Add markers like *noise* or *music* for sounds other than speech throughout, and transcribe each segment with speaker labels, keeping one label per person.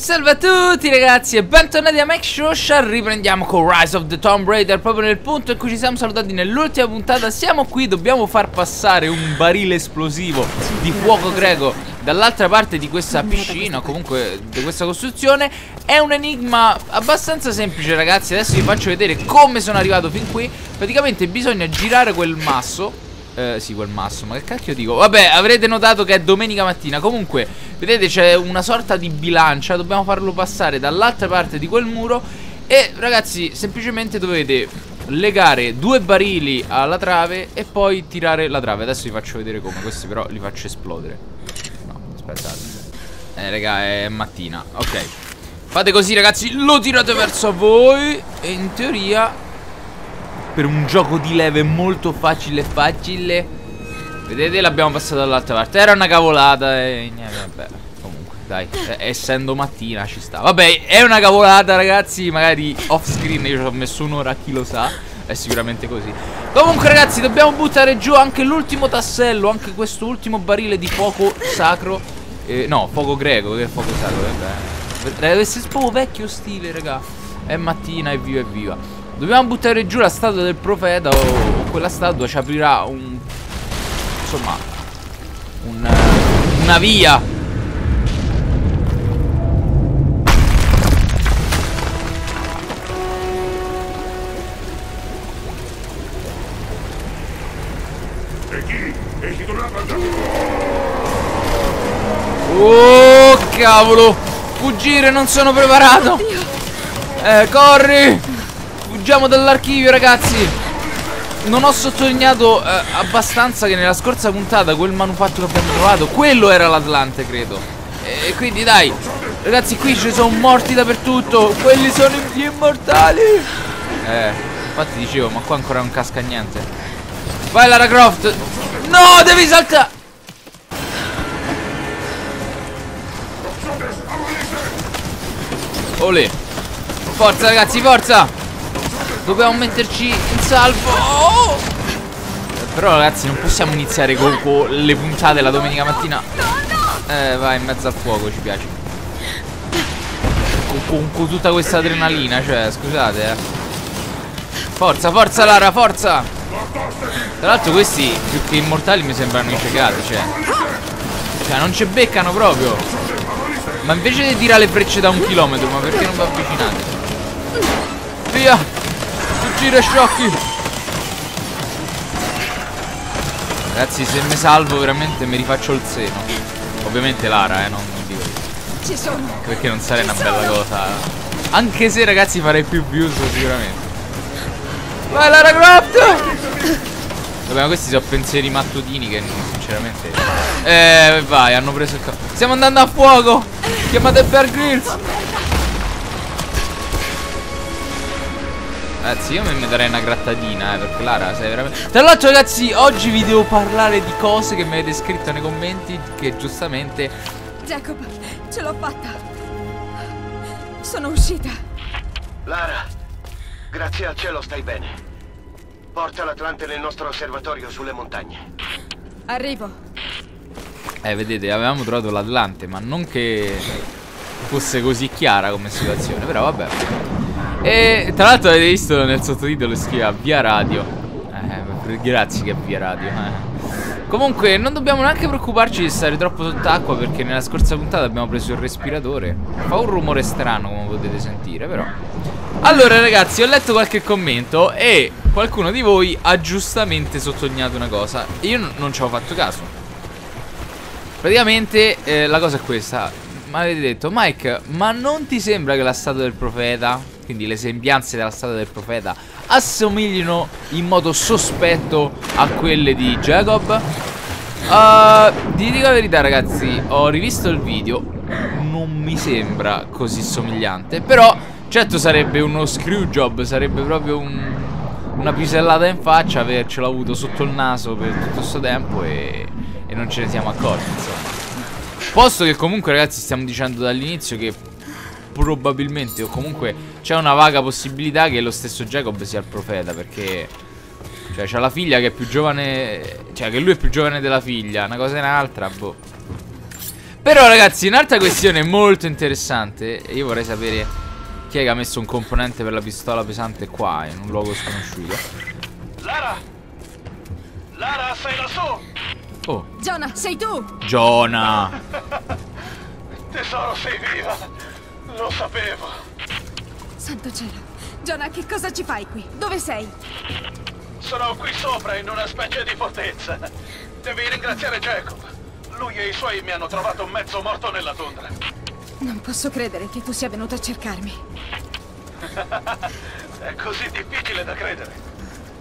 Speaker 1: Salve a tutti ragazzi e bentornati a Max Social Riprendiamo con Rise of the Tomb Raider Proprio nel punto in cui ci siamo salutati nell'ultima puntata. Siamo qui, dobbiamo far passare un barile esplosivo di fuoco greco Dall'altra parte di questa piscina, comunque di questa costruzione. È un enigma abbastanza semplice ragazzi. Adesso vi faccio vedere come sono arrivato fin qui. Praticamente bisogna girare quel masso eh, sì, quel masso, ma che cacchio dico? Vabbè, avrete notato che è domenica mattina. Comunque, vedete c'è una sorta di bilancia. Dobbiamo farlo passare dall'altra parte di quel muro. E ragazzi, semplicemente dovete legare due barili alla trave E poi tirare la trave. Adesso vi faccio vedere come, questi però li faccio esplodere. No, aspettate. Eh, raga, è mattina. Ok. Fate così ragazzi, lo tirate verso voi E in teoria per un gioco di leve molto facile facile. Vedete l'abbiamo passato dall'altra parte. Era una cavolata e vabbè. Comunque dai essendo mattina ci sta. Vabbè è una cavolata ragazzi. Magari off screen io ci ho messo un'ora chi lo sa. È sicuramente così. Comunque ragazzi dobbiamo buttare giù anche l'ultimo tassello Anche questo ultimo barile di fuoco sacro. Eh, No fuoco greco che fuoco sacro vabbè. Deve essere proprio vecchio stile raga. È mattina e viva e viva Dobbiamo buttare giù la statua del profeta o quella statua ci aprirà un... Insomma... Un, una via. Oh cavolo Fuggire non sono preparato. Eh corri Fuggiamo dall'archivio ragazzi. Non ho sottolineato eh, abbastanza che nella scorsa puntata Quel manufatto che abbiamo trovato Quello era l'Atlante credo. E quindi dai Ragazzi qui ci sono morti dappertutto. Quelli sono gli immortali. Eh Infatti dicevo ma qua ancora non casca niente. Vai Lara Croft. No devi saltare. Olè Forza ragazzi forza Dobbiamo metterci in salvo. Oh! Però ragazzi non possiamo iniziare con, con le puntate la domenica mattina. Eh vai in mezzo al fuoco ci piace. Con, con, con tutta questa adrenalina Cioè scusate eh. Forza forza Lara forza! Tra l'altro questi più che immortali mi sembrano incecati Cioè. Cioè non ci beccano proprio. Ma invece di tirare le frecce da un chilometro Ma perché non vi avvicinate? Via fuggire sciocchi Ragazzi se mi salvo veramente mi rifaccio il seno. Ovviamente Lara eh non, non dico. Ci sono. Perché non sarei una bella cosa. Anche se ragazzi farei più views sicuramente. Vai Lara Croft! Vabbè ma questi sono pensieri mattutini che sinceramente. Eh vai hanno preso il Stiamo andando a fuoco! Chiamate Bear Grylls Ragazzi io mi darei una grattatina eh Perché Lara sei veramente Tra l'altro ragazzi oggi vi devo parlare di cose che mi avete scritto nei commenti Che giustamente
Speaker 2: Jacob ce l'ho fatta. Sono uscita.
Speaker 3: Lara Grazie al cielo stai bene. Porta l'Atlante nel nostro osservatorio sulle montagne.
Speaker 2: Arrivo.
Speaker 1: Eh vedete avevamo trovato l'Atlante Ma non che fosse così chiara come situazione Però vabbè e tra l'altro avete visto nel sottotitolo scrive via radio. Eh, Grazie che via radio eh. Comunque non dobbiamo neanche preoccuparci di stare troppo sott'acqua Perché nella scorsa puntata abbiamo preso il respiratore. Fa un rumore strano come potete sentire però. Allora ragazzi ho letto qualche commento E qualcuno di voi ha giustamente sottolineato una cosa. Io non ci ho fatto caso. Praticamente eh, la cosa è questa. Mi avete detto Mike ma non ti sembra che la statua del profeta quindi le sembianze della statua del profeta, assomiglino in modo sospetto a quelle di Jacob. Uh, ti dico la verità ragazzi, ho rivisto il video, non mi sembra così somigliante, però certo sarebbe uno screw job, sarebbe proprio un, una pisellata in faccia avercelo avuto sotto il naso per tutto questo tempo e, e non ce ne siamo accorti insomma. Posto che comunque ragazzi stiamo dicendo dall'inizio che probabilmente o comunque c'è una vaga possibilità che lo stesso Jacob sia il profeta perché cioè c'ha la figlia che è più giovane cioè che lui è più giovane della figlia una cosa e un'altra boh Però ragazzi, un'altra questione molto interessante. E io vorrei sapere chi è che ha messo un componente per la pistola pesante qua, in un luogo sconosciuto.
Speaker 3: Lara! Lara, sei lassù!
Speaker 1: Oh,
Speaker 2: Jonah, sei tu!
Speaker 1: Jonah. *laughs*
Speaker 3: Tesoro, sei viva! Lo sapevo!
Speaker 2: Santo cielo. Jonah, che cosa ci fai qui? Dove sei?
Speaker 3: Sono qui sopra in una specie di fortezza. Devi ringraziare Jacob. Lui e i suoi mi hanno trovato mezzo morto nella tundra.
Speaker 2: Non posso credere che tu sia venuto a cercarmi. *laughs*
Speaker 3: È così difficile da credere.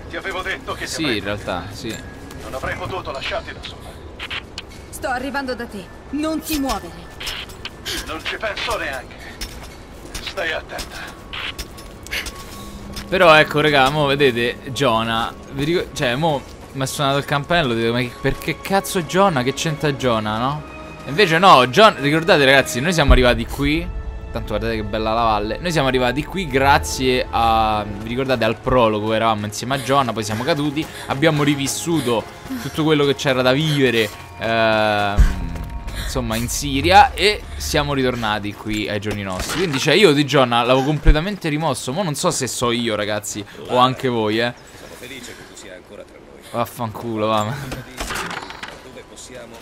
Speaker 3: Ti avevo detto che
Speaker 1: Sì, in realtà, sì.
Speaker 3: non avrei potuto lasciarti da sola.
Speaker 2: Sto arrivando da te. Non ti muovere.
Speaker 3: Non ci penso neanche. Stai attenta.
Speaker 1: Però ecco, raga, mo vedete. Vi dico, cioè, mo mi ha suonato il campanello. Dico, ma perché cazzo Jonah? Che c'entra Jonah, no? Invece no, John, ricordate ragazzi, noi siamo arrivati qui. Tanto guardate che bella la valle. Noi siamo arrivati qui grazie a. Vi ricordate al prologo? Eravamo insieme a Jonah, poi siamo caduti. Abbiamo rivissuto tutto quello che c'era da vivere. ehm, insomma, in Siria. E siamo ritornati qui ai giorni nostri. Quindi, cioè, io di Jonah l'avevo completamente rimosso. Ma non so se so io, ragazzi, o anche voi, eh.
Speaker 4: Sono felice che tu sia ancora tra noi.
Speaker 1: Vaffanculo, va.
Speaker 4: Dove possiamo?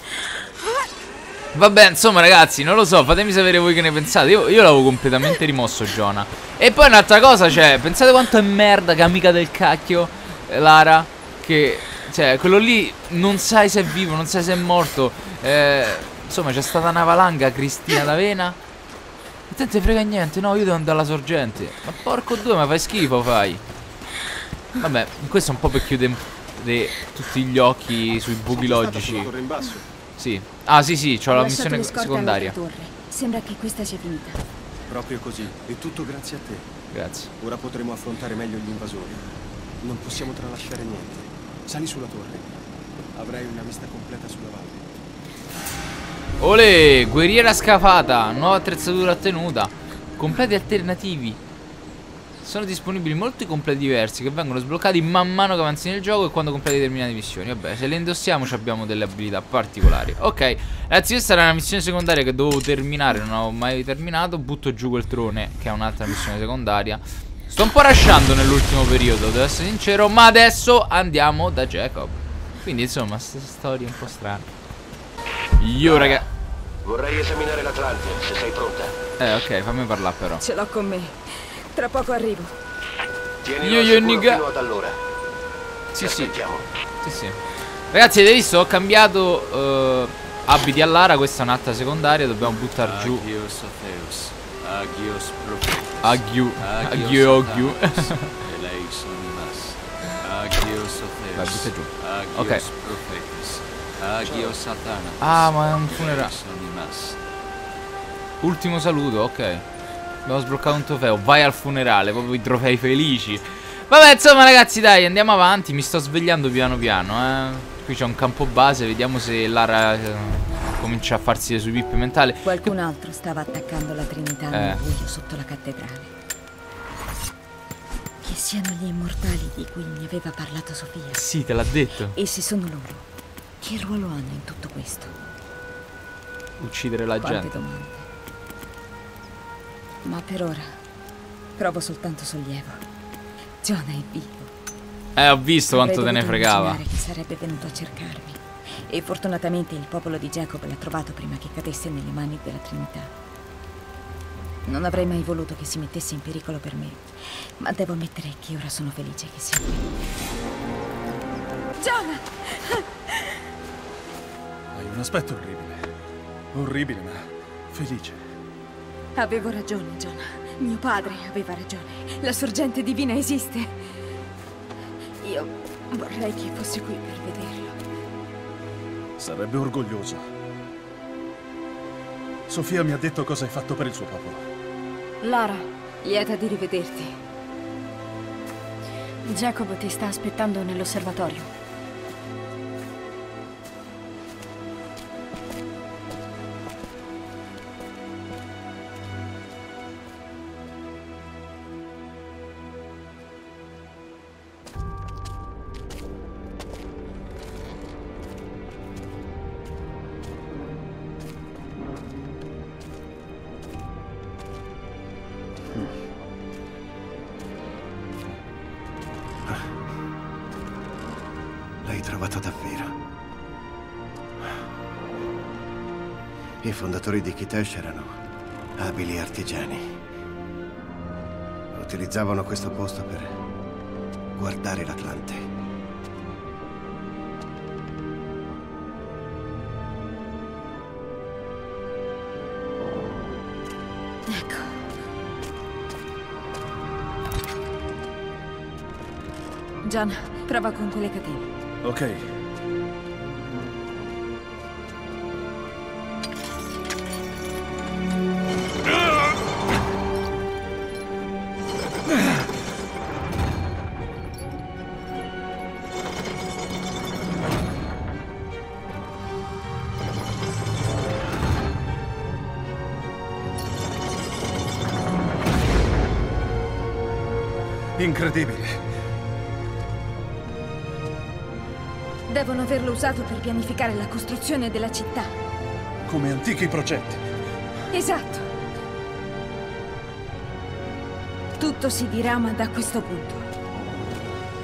Speaker 1: Vabbè, insomma, ragazzi, non lo so, fatemi sapere voi che ne pensate. Io, io l'avevo completamente rimosso, Jonah. E poi un'altra cosa, cioè, pensate quanto è merda che amica del cacchio, eh, Lara. Che, cioè, quello lì non sai se è vivo, non sai se è morto. Eh, insomma, c'è stata una valanga, Cristina d'Avena. E te non te frega niente, no, io devo andare alla sorgente. Ma porco due, ma fai schifo, fai. Vabbè, questo è un po' per chiudere tutti gli occhi sui buchi logici.
Speaker 5: in basso.
Speaker 1: Sì. Ah, sì, sì, ho la missione secondaria.
Speaker 6: Sembra che questa sia finita.
Speaker 5: Proprio così. È tutto grazie a te.
Speaker 1: Grazie.
Speaker 5: Ora potremo affrontare meglio gli invasori. Non possiamo tralasciare niente. Sali sulla torre. Avrai una vista completa sulla valle.
Speaker 1: Ole, guerriera scafata, nuova attrezzatura ottenuta. Completi alternativi. Sono disponibili molti completi diversi che vengono sbloccati man mano che avanzi nel gioco e quando completi determinate missioni. Vabbè, se le indossiamo abbiamo delle abilità particolari. Ok, ragazzi, questa era una missione secondaria che dovevo terminare, non avevo mai terminato. Butto giù quel trone, che è un'altra missione secondaria. Sto un po' rasciando nell'ultimo periodo, devo essere sincero, ma adesso andiamo da Jacob. Quindi, insomma, storia un po' strana. Io, raga...
Speaker 3: Vorrei esaminare l'Atlante, se sei pronta.
Speaker 1: Eh, ok, fammi parlare però.
Speaker 2: Ce l'ho con me. Tra poco arrivo.
Speaker 3: Tienilo
Speaker 1: Io, io, nigga.
Speaker 3: fino ad allora.
Speaker 1: Sì, sì. Sì, sì. Ragazzi, avete visto? Ho cambiato eh, abiti a Lara. Questa è un'altra secondaria. Dobbiamo buttare giù.
Speaker 4: Agios Atheus. Agios Prophetus.
Speaker 1: Agiu.
Speaker 4: Agios
Speaker 1: Agiu. *laughs*
Speaker 4: Agios Atheus.
Speaker 1: Vai, butta giù.
Speaker 4: Agios
Speaker 1: Ok.
Speaker 4: Prophetus. Agios Satanas.
Speaker 1: Ah, ma è un funerale. Ultimo saluto, ok. Abbiamo sbloccato un trofeo. Vai al funerale. Proprio i trofei felici. Vabbè, insomma, ragazzi, dai, andiamo avanti. Mi sto svegliando piano piano, eh. Qui c'è un campo base. Vediamo se Lara eh, comincia a farsi le sue pippe mentali.
Speaker 6: Qualcun altro stava attaccando la Trinità nel
Speaker 1: Eh.
Speaker 6: buio sotto la cattedrale. Che siano gli immortali di cui mi aveva parlato Sofia.
Speaker 1: Sì, te l'ha detto.
Speaker 6: E se sono loro, che ruolo hanno in tutto questo?
Speaker 1: Uccidere la
Speaker 6: Quante
Speaker 1: gente.
Speaker 6: domande. Ma per ora provo soltanto sollievo. Jonah è vivo.
Speaker 1: Eh, ho visto quanto
Speaker 6: Avrei
Speaker 1: te ne fregava.
Speaker 6: che sarebbe venuto a cercarmi. E fortunatamente il popolo di Jacob l'ha trovato prima che cadesse nelle mani della Trinità. Non avrei mai voluto che si mettesse in pericolo per me, ma devo ammettere che ora sono felice che sia qui.
Speaker 2: Jonah!
Speaker 5: Hai un aspetto orribile. Orribile, ma felice.
Speaker 2: Avevo ragione, Jonah. Mio padre aveva ragione. La sorgente divina esiste. Io vorrei che fosse qui per vederlo.
Speaker 5: Sarebbe orgoglioso. Sofia mi ha detto cosa hai fatto per il suo popolo.
Speaker 2: Lara, lieta di rivederti.
Speaker 7: Jacob ti sta aspettando nell'osservatorio.
Speaker 8: I fondatori di Kitesh erano abili artigiani. Utilizzavano questo posto per guardare l'Atlante.
Speaker 6: Ecco. John, prova con quelle catene.
Speaker 5: Ok. Incredibile.
Speaker 2: Devono averlo usato per pianificare la costruzione della città.
Speaker 5: Come antichi progetti.
Speaker 2: Esatto. Tutto si dirama da questo punto.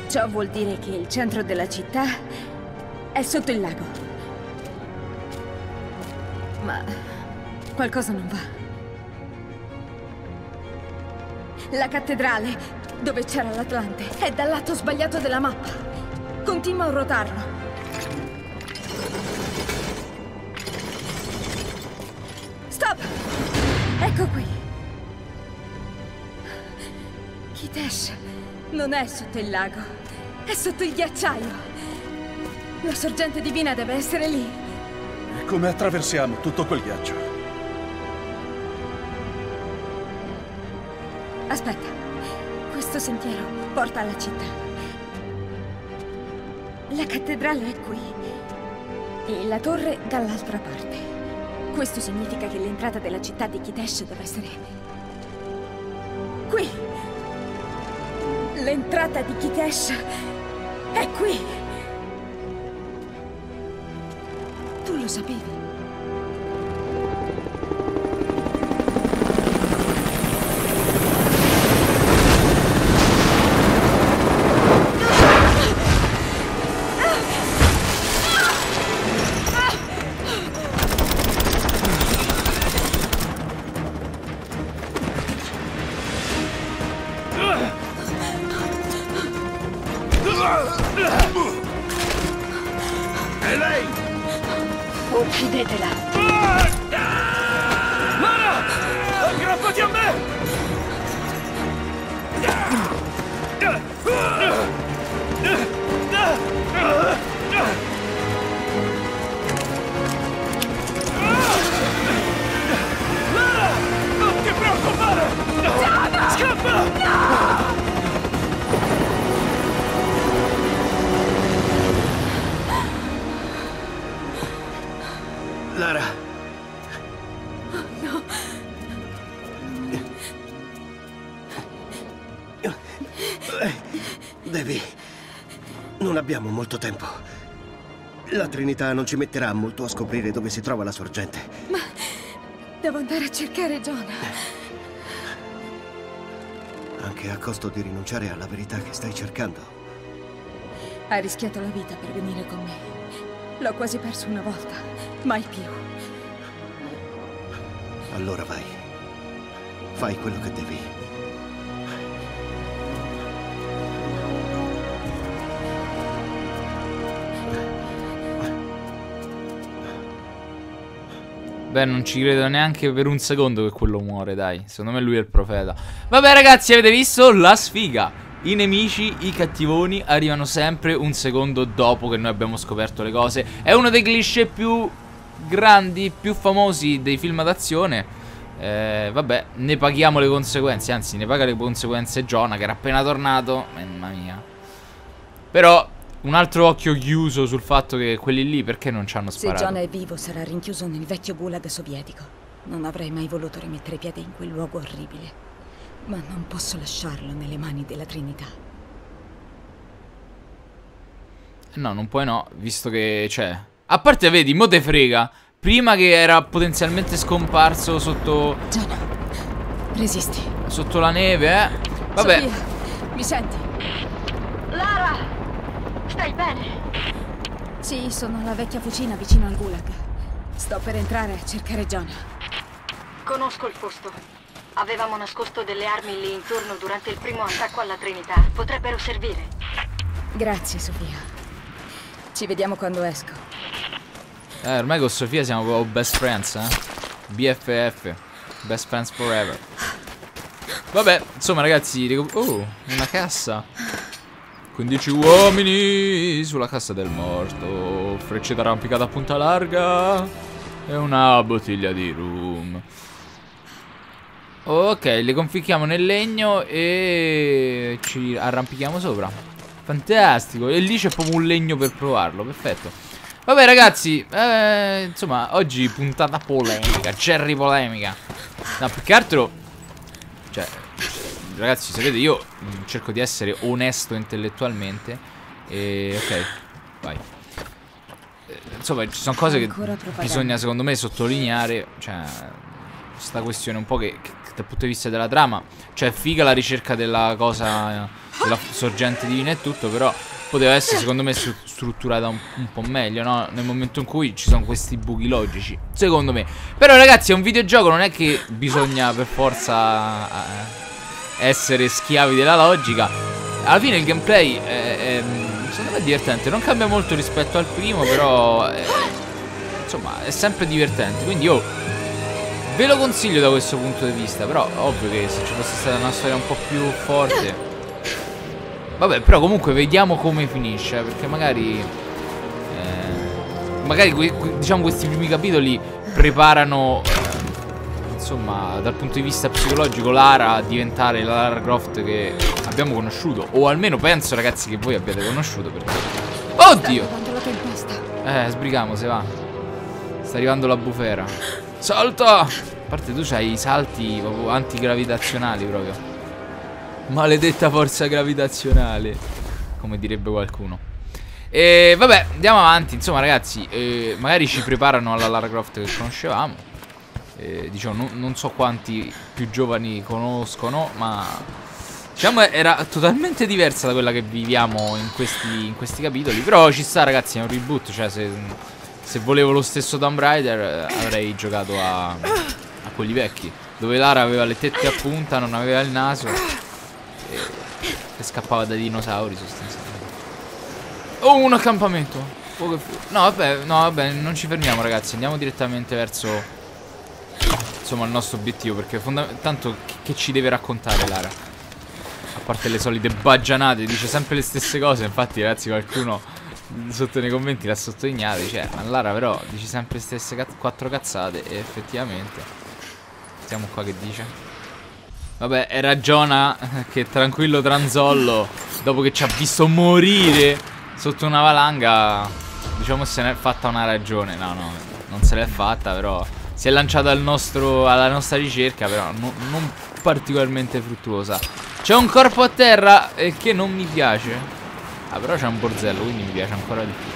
Speaker 2: Ciò vuol dire che il centro della città è sotto il lago. Ma qualcosa non va. La cattedrale, dove c'era l'Atlante, è dal lato sbagliato della mappa. Continua a ruotarlo. Stop! Ecco qui. Kitesh non è sotto il lago, è sotto il ghiacciaio. La sorgente divina deve essere lì.
Speaker 5: E come attraversiamo tutto quel ghiaccio?
Speaker 2: Aspetta, sentiero porta alla città. La cattedrale è qui e la torre dall'altra parte. Questo significa che l'entrata della città di Kitesh deve essere qui. L'entrata di Kitesh è qui. Tu lo sapevi?
Speaker 8: Abbiamo molto tempo. La Trinità non ci metterà molto a scoprire dove si trova la sorgente.
Speaker 2: Devo andare a cercare John.
Speaker 8: Anche a costo di rinunciare alla verità che stai cercando.
Speaker 2: Ha rischiato la vita per venire con me. L'ho quasi perso una volta, mai più.
Speaker 8: Allora vai. Fai quello che devi.
Speaker 1: Beh, non ci credo neanche per un secondo che quello muore, dai. Secondo me lui è il profeta. Vabbè, ragazzi, avete visto la sfiga. I nemici, i cattivoni, arrivano sempre un secondo dopo che noi abbiamo scoperto le cose. È uno dei cliché più grandi, più famosi dei film d'azione. Eh, vabbè, ne paghiamo le conseguenze. Anzi, ne paga le conseguenze Jonah, che era appena tornato. Mamma mia. Però, un altro occhio chiuso sul fatto che quelli lì perché non ci hanno
Speaker 6: Se
Speaker 1: sparato.
Speaker 6: John è vivo sarà rinchiuso nel vecchio gulag sovietico. Non avrei mai voluto rimettere piede in quel luogo orribile. Ma non posso lasciarlo nelle mani della Trinità.
Speaker 1: No, non puoi no, visto che c'è. A parte, vedi, mo te frega. Prima che era potenzialmente scomparso sotto,
Speaker 6: John, resisti.
Speaker 1: sotto la neve, eh. Vabbè,
Speaker 2: Sofia, mi senti?
Speaker 7: Stai bene?
Speaker 2: Sì, sono alla vecchia fucina vicino al gulag. Sto per entrare a cercare Jonah.
Speaker 7: Conosco il posto. Avevamo nascosto delle armi lì intorno durante il primo attacco alla Trinità. Potrebbero servire.
Speaker 6: Grazie, Sofia. Ci vediamo quando esco.
Speaker 1: Eh, ormai con Sofia siamo proprio best friends, eh. BFF. Best friends forever. Vabbè, insomma ragazzi, oh, una cassa. 15 uomini sulla cassa del morto. Frecce d'arrampicata a punta larga. E una bottiglia di rum. Ok, le conficchiamo nel legno e ci arrampichiamo sopra. Fantastico. E lì c'è proprio un legno per provarlo. Perfetto. Vabbè ragazzi, eh, insomma, oggi puntata polemica, cherry polemica. No, più che altro, cioè, ragazzi, sapete, io cerco di essere onesto intellettualmente. E ok, vai. Eh, Insomma, ci sono cose che bisogna, secondo me, sottolineare. Cioè, questa questione un po' che, che dal punto di vista della trama, cioè, figa la ricerca della cosa, della sorgente divina e tutto, però poteva essere, secondo me, stru- strutturata un, un po' meglio, no? Nel momento in cui ci sono questi buchi logici, secondo me. Però, ragazzi, è un videogioco, non è che bisogna per forza eh, essere schiavi della logica. Alla fine il gameplay è, è- secondo me è divertente. Non cambia molto rispetto al primo, però è- insomma è sempre divertente. Quindi io ve lo consiglio da questo punto di vista. Però ovvio che se ci fosse stata una storia un po' più forte. Vabbè, però comunque vediamo come finisce. eh, Perché magari. eh, magari diciamo questi primi capitoli preparano. Insomma, dal punto di vista psicologico, Lara a diventare la Lara Croft che abbiamo conosciuto. O almeno penso, ragazzi, che voi abbiate conosciuto. Perché. Oddio! Eh, sbrigamo se va. Sta arrivando la bufera. Salta! A parte tu c'hai i salti proprio antigravitazionali proprio. Maledetta forza gravitazionale. Come direbbe qualcuno. E vabbè, andiamo avanti. Insomma, ragazzi, eh, magari ci preparano alla Lara Croft che conoscevamo. Eh, diciamo, non, non so quanti più giovani conoscono, ma diciamo era totalmente diversa da quella che viviamo in questi, in questi capitoli. Però ci sta, ragazzi, è un reboot. Cioè, se, se volevo lo stesso Tomb Raider, eh, avrei giocato a, a quelli vecchi. Dove Lara aveva le tette a punta, non aveva il naso. E, e scappava dai dinosauri, sostanzialmente. Oh, un accampamento. No, vabbè, no, vabbè, non ci fermiamo, ragazzi. Andiamo direttamente verso. Insomma, il nostro obiettivo. Perché tanto che, che ci deve raccontare Lara? A parte le solite baggianate, dice sempre le stesse cose. Infatti, ragazzi, qualcuno sotto nei commenti l'ha sottolineato. Dice, "Eh, ma Lara, però, dici sempre le stesse quattro cazzate. E effettivamente. Sentiamo qua che dice. Vabbè, era Jonah *laughs* che tranquillo tranzollo, dopo che ci ha visto morire sotto una valanga, diciamo se ne è fatta una ragione. No, no, non se l'è fatta, però si è lanciato al nostro, alla nostra ricerca, però no- non particolarmente fruttuosa. C'è un corpo a terra eh, che non mi piace. Ah, però c'è un borzello, quindi mi piace ancora di più.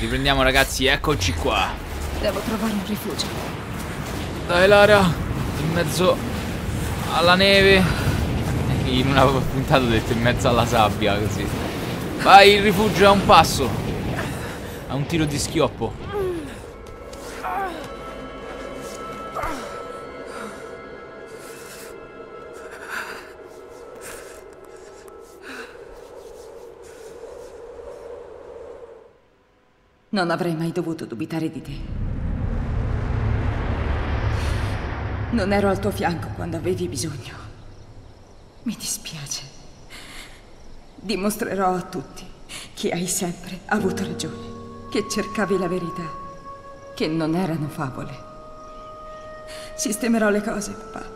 Speaker 1: Riprendiamo ragazzi, eccoci qua.
Speaker 2: Devo trovare un rifugio.
Speaker 1: Dai Lara, in mezzo alla neve. In una puntata ho detto in mezzo alla sabbia, così. Vai, il rifugio è a un passo. A un tiro di schioppo.
Speaker 6: Non avrei mai dovuto dubitare di te. Non ero al tuo fianco quando avevi bisogno. Mi dispiace. Dimostrerò a tutti che hai sempre avuto ragione, che cercavi la verità, che non erano favole. Sistemerò le cose, papà.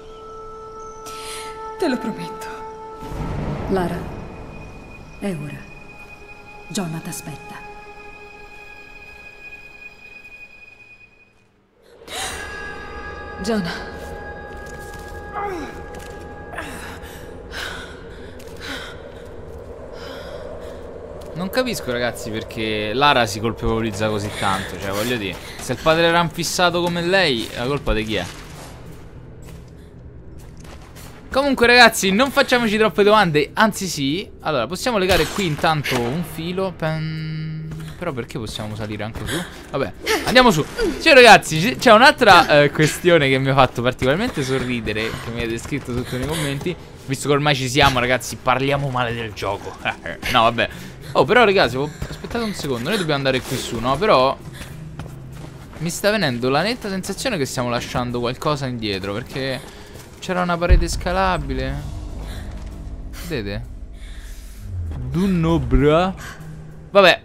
Speaker 6: Te lo prometto.
Speaker 7: Lara, è ora. Jonah aspetta.
Speaker 2: Jonah.
Speaker 1: Non capisco ragazzi perché Lara si colpevolizza così tanto. Cioè, voglio dire, se il padre era fissato come lei, la colpa di chi è? Comunque ragazzi non facciamoci troppe domande Anzi sì Allora possiamo legare qui intanto un filo pen... Però perché possiamo salire anche su? Vabbè andiamo su Cioè ragazzi c'è un'altra eh, questione che mi ha fatto particolarmente sorridere Che mi avete scritto tutto nei commenti Visto che ormai ci siamo ragazzi parliamo male del gioco *laughs* No vabbè Oh però ragazzi aspettate un secondo Noi dobbiamo andare qui su no? Però mi sta venendo la netta sensazione che stiamo lasciando qualcosa indietro Perché c'era una parete scalabile. Vedete? Dunno Vabbè.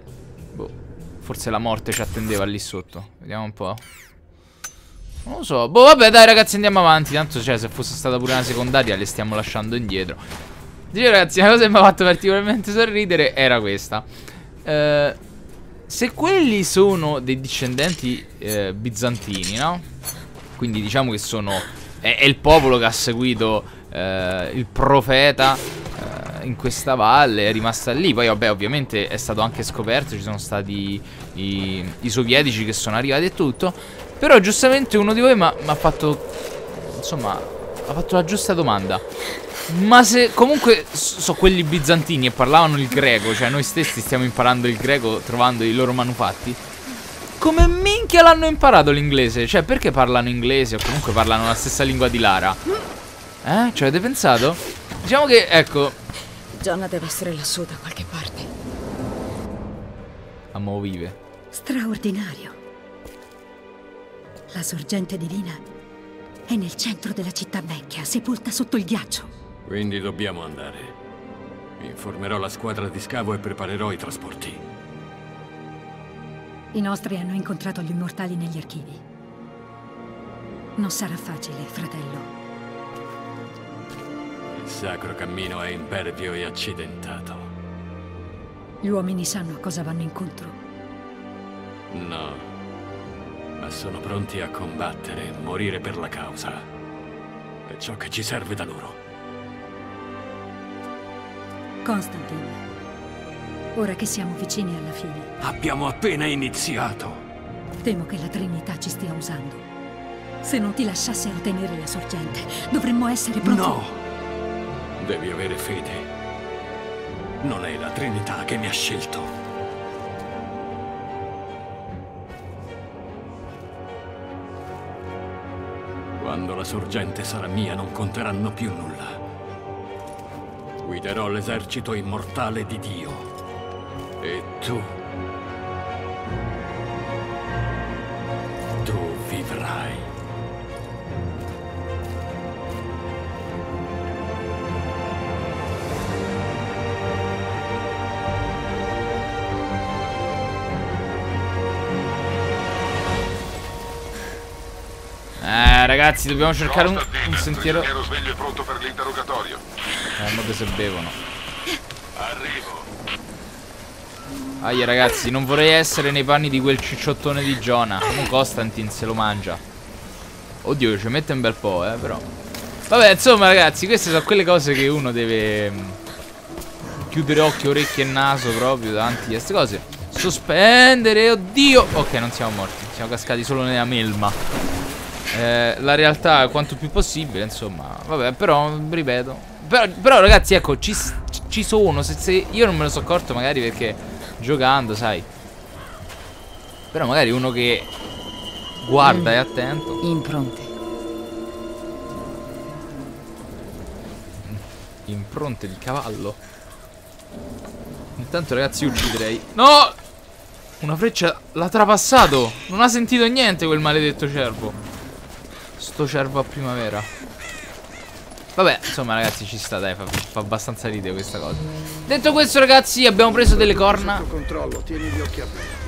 Speaker 1: Boh. Forse la morte ci attendeva lì sotto. Vediamo un po' Non lo so. Boh vabbè dai ragazzi andiamo avanti. Tanto cioè se fosse stata pure una secondaria Le stiamo lasciando indietro Dicevo ragazzi una cosa che mi ha fatto particolarmente sorridere Era questa Eh se quelli sono dei discendenti eh, bizantini, no? Quindi diciamo che sono... È, è il popolo che ha seguito eh, il profeta eh, in questa valle, è rimasta lì. Poi vabbè ovviamente è stato anche scoperto, ci sono stati i, i sovietici che sono arrivati e tutto. Però giustamente uno di voi mi ha fatto... Insomma, ha fatto la giusta domanda. Ma se comunque so quelli bizantini e parlavano il greco, cioè noi stessi stiamo imparando il greco trovando i loro manufatti. Come minchia l'hanno imparato l'inglese? Cioè perché parlano inglese o comunque parlano la stessa lingua di Lara? Eh? Ci avete pensato? Diciamo che, ecco...
Speaker 6: Gionna deve essere lassù da qualche parte.
Speaker 1: Amo vive.
Speaker 9: Straordinario. La sorgente divina è nel centro della città vecchia, sepolta sotto il ghiaccio.
Speaker 10: Quindi dobbiamo andare. Informerò la squadra di scavo e preparerò i trasporti.
Speaker 9: I nostri hanno incontrato gli immortali negli archivi. Non sarà facile, fratello.
Speaker 10: Il sacro cammino è impervio e accidentato.
Speaker 9: Gli uomini sanno a cosa vanno incontro?
Speaker 10: No. Ma sono pronti a combattere e morire per la causa. È ciò che ci serve da loro.
Speaker 9: Constantine, ora che siamo vicini alla fine.
Speaker 10: Abbiamo appena iniziato.
Speaker 9: Temo che la Trinità ci stia usando. Se non ti lasciassero tenere la sorgente, dovremmo essere pronti.
Speaker 10: No! Devi avere fede. Non è la Trinità che mi ha scelto. Quando la sorgente sarà mia non conteranno più nulla. Guiderò l'esercito immortale di Dio. E tu...
Speaker 1: ragazzi dobbiamo cercare un, un sentiero.
Speaker 3: Ero sveglio e pronto per l'interrogatorio.
Speaker 1: Eh ma se bevono.
Speaker 3: Arrivo.
Speaker 1: Aia ragazzi non vorrei essere nei panni di quel cicciottone di Giona. Come Constantin se lo mangia. Oddio ci mette un bel po' eh però. Vabbè insomma ragazzi queste sono quelle cose che uno deve mm, Chiudere occhio, orecchie e naso proprio davanti a queste cose. Sospendere, oddio! Ok non siamo morti, siamo cascati solo nella melma eh, La realtà quanto più possibile insomma. Vabbè però ripeto. Però, però ragazzi ecco ci, ci sono. Se, se io non me ne sono accorto magari perché Giocando sai. Però magari uno che Guarda e attento.
Speaker 6: Impronte.
Speaker 1: Impronte di cavallo. Intanto ragazzi io ucciderei. No! Una freccia l'ha trapassato. Non ha sentito niente quel maledetto cervo Sto cervo a primavera Vabbè insomma ragazzi ci sta dai fa, fa abbastanza ridere questa cosa Detto questo ragazzi abbiamo preso delle corna
Speaker 11: Sotto controllo, tieni gli occhi aperti.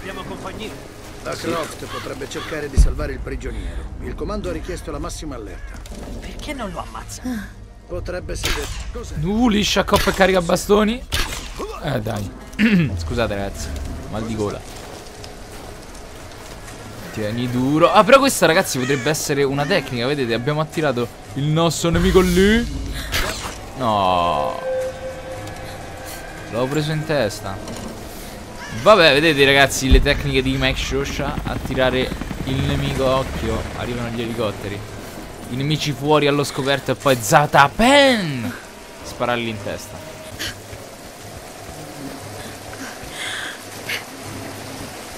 Speaker 12: Abbiamo compagnia.
Speaker 11: La Croft potrebbe cercare di salvare il prigioniero. Il comando ha richiesto la massima allerta.
Speaker 12: Perché non lo ammazza?
Speaker 11: Potrebbe sedere. Cos'è?
Speaker 1: Uh liscia coppa e carica bastoni Eh dai Scusate ragazzi Mal di gola Tieni duro. Ah però questa ragazzi potrebbe essere una tecnica Vedete? Abbiamo attirato il nostro nemico lì. No. L'ho preso in testa. Vabbè vedete ragazzi le tecniche di Mike Shosha Attirare il nemico occhio Arrivano gli elicotteri. I nemici fuori allo scoperto e poi Zatapen! Sparargli in testa.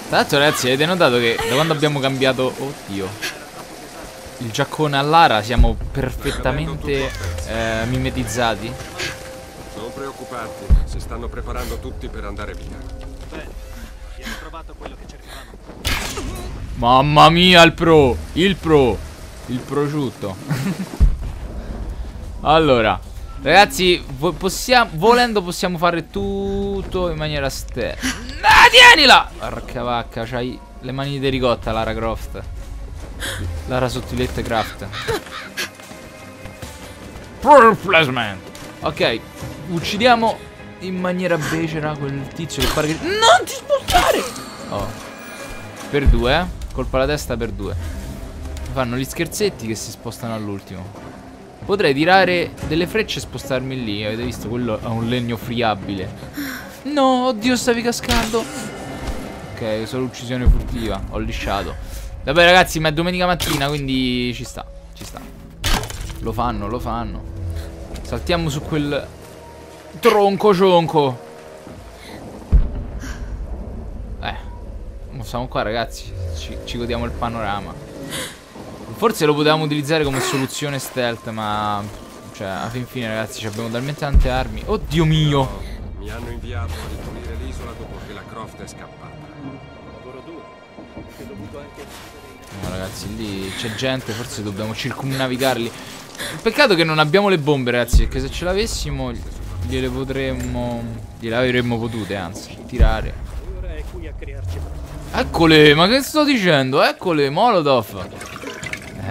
Speaker 1: Tra l'altro ragazzi avete notato che da quando abbiamo cambiato Oddio Il giaccone all'ara siamo perfettamente eh, mimetizzati
Speaker 13: Non preoccuparti, si stanno preparando tutti per andare via.
Speaker 12: Bene, abbiamo trovato quello che cercavamo.
Speaker 1: Mamma mia il pro Il pro Il prosciutto *laughs* Allora Ragazzi vo possiamo, Volendo possiamo fare tutto in maniera stessa Ah tienila! Porca vacca C'hai le mani di ricotta Lara Croft. Lara Sottilette Craft Placement Ok Uccidiamo in maniera becera quel tizio che pare che Non ti spostare! Oh. Per due eh. Colpa alla testa per due. Fanno gli scherzetti che si spostano all'ultimo Potrei tirare delle frecce e spostarmi lì Avete visto? Quello ha un legno friabile. No, oddio stavi cascando. Ok, solo uccisione furtiva. Ho lisciato. Vabbè ragazzi, ma è domenica mattina Quindi ci sta, ci sta. Lo fanno, lo fanno. Saltiamo su quel Tronco cionco. Eh Siamo qua ragazzi. Ci, ci godiamo il panorama Forse lo potevamo utilizzare come soluzione stealth Ma Cioè alla fin fine ragazzi abbiamo talmente tante armi. Oddio mio!
Speaker 13: Mi hanno inviato a ripulire l'isola dopo che la Croft è scappata.
Speaker 12: Lavoro duro. Che ho dovuto anche
Speaker 1: No ragazzi lì c'è gente Forse dobbiamo circumnavigarli. Peccato che non abbiamo le bombe ragazzi Perché se ce l'avessimo Gliele potremmo Gliele avremmo potute anzi Tirare.
Speaker 12: Ora è qui a crearci
Speaker 1: Eccole ma che sto dicendo? Eccole Molotov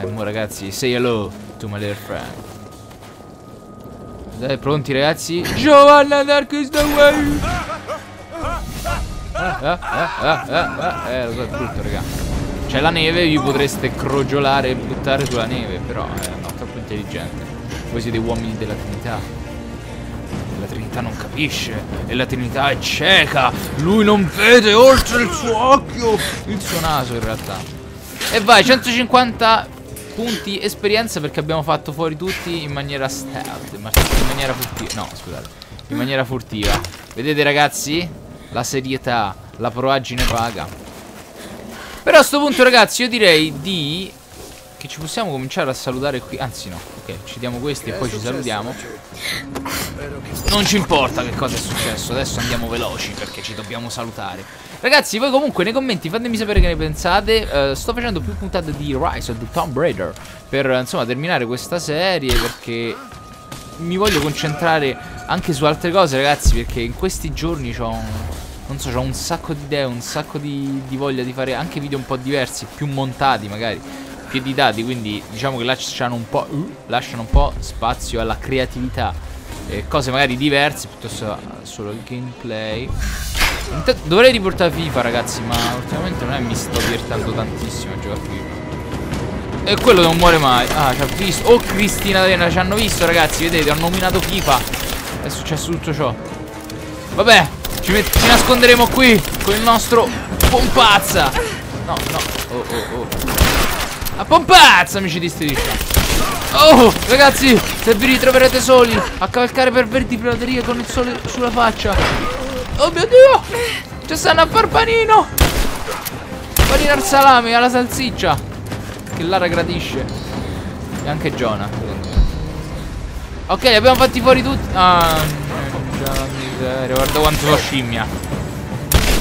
Speaker 1: Eh mo ragazzi Say hello to my little friend. Dai pronti ragazzi? Giovanna Dark is the way. Ah, ah, ah, ah, ah, Eh lo so è brutto raga. C'è la neve vi potreste crogiolare e buttare sulla neve Però eh, no troppo intelligente. Voi siete uomini della Trinità. La Trinità non capisce E la Trinità è cieca. Lui non vede oltre il suo occhio. Il suo naso in realtà. E vai 150 punti esperienza perché abbiamo fatto fuori tutti in maniera stealth In ma- in maniera furtiva. No scusate In maniera furtiva. Vedete ragazzi? La serietà La proagine paga. Però a sto punto ragazzi io direi di Che ci possiamo cominciare a salutare qui Anzi no Ok ci diamo questi e poi ci salutiamo non ci importa che cosa è successo, adesso andiamo veloci perché ci dobbiamo salutare. Ragazzi, voi comunque nei commenti fatemi sapere che ne pensate. Uh, sto facendo più puntate di Rise of the Tomb Raider per insomma terminare questa serie perché mi voglio concentrare anche su altre cose, ragazzi, perché in questi giorni ho un, non so, ho un sacco di idee, un sacco di, di voglia di fare anche video un po' diversi, più montati magari, più editati, quindi diciamo che lasciano un po', uh, lasciano un po' spazio alla creatività eh, cose magari diverse piuttosto solo il gameplay. Intanto, dovrei riportare FIFA, ragazzi, ma ultimamente non è mi sto divertendo tantissimo a giocare FIFA. E quello non muore mai. Ah, ci ha visto. Oh, Cristina Arena, ci hanno visto, ragazzi. Vedete, ho nominato FIFA. È successo tutto ciò. Vabbè, ci, ci nasconderemo qui con il nostro pompazza. No, no. Oh, oh, oh. A pompazza, amici di striscia. Oh, ragazzi, se vi ritroverete soli a cavalcare per verdi praterie con il sole sulla faccia. Oh mio Dio! Ci stanno a far panino! Panino al salame, alla salsiccia. Che Lara gradisce. E anche Jonah. Ok, abbiamo fatti fuori tutti. Ah, miseria. Guarda quanto so scimmia.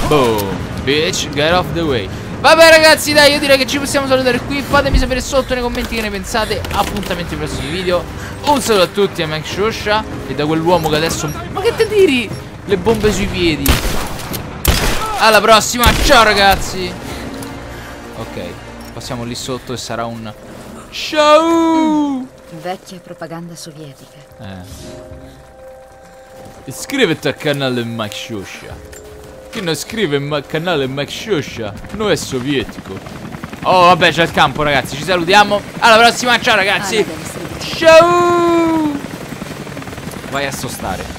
Speaker 1: Boom. Bitch, get off the way. Vabbè ragazzi dai io direi che ci possiamo salutare qui. Fatemi sapere sotto nei commenti che ne pensate. Appuntamento ai prossimi video. Un saluto a tutti a Max Shosha E da quell'uomo che adesso Ma che te tiri? Le bombe sui piedi. Alla prossima. Ciao ragazzi. Ok Passiamo lì sotto e sarà un Ciao!
Speaker 6: Vecchia propaganda sovietica.
Speaker 1: Eh. Iscriviti al canale Max Shosha chi non scrive il canale Max Shosha non è sovietico. Oh, vabbè, c'è il campo, ragazzi. Ci salutiamo. Alla prossima, ciao, ragazzi. Ciao. Vai a sostare.